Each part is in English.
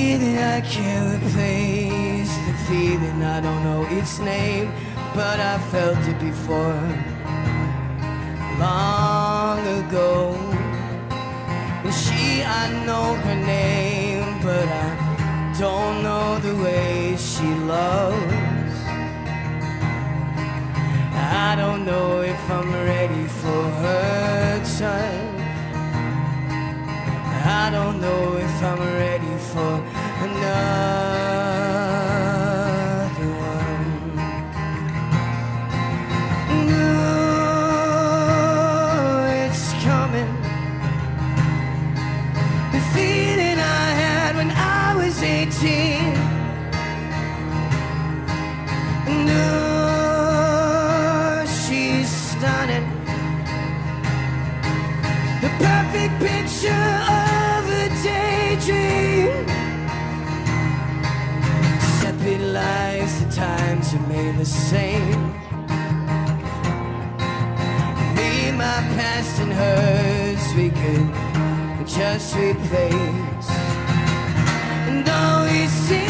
feeling I can't replace the feeling I don't know its name, but I felt it before long ago. And she, I know her name, but I don't know the way she loves. I don't know if I'm ready for her I don't know if I'm ready for another one. No, it's coming. The feeling I had when I was 18. No, she's stunning. The perfect picture of daydream. Separate lives, the times remain the same. Me, my past and hers, we could just replace. And all we see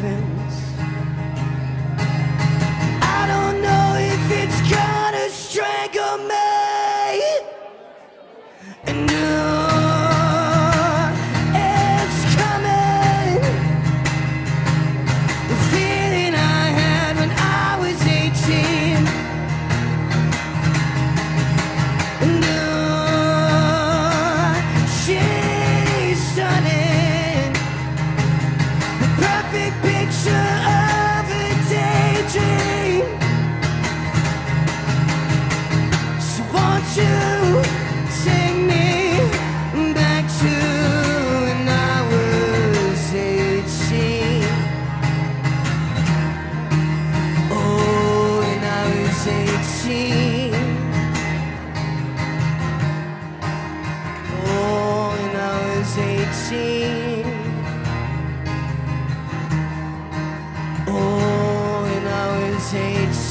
comeuppance.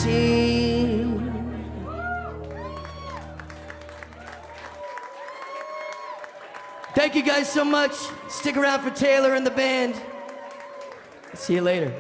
18. Thank you guys so much. Stick around for Taylor and the band. See you later.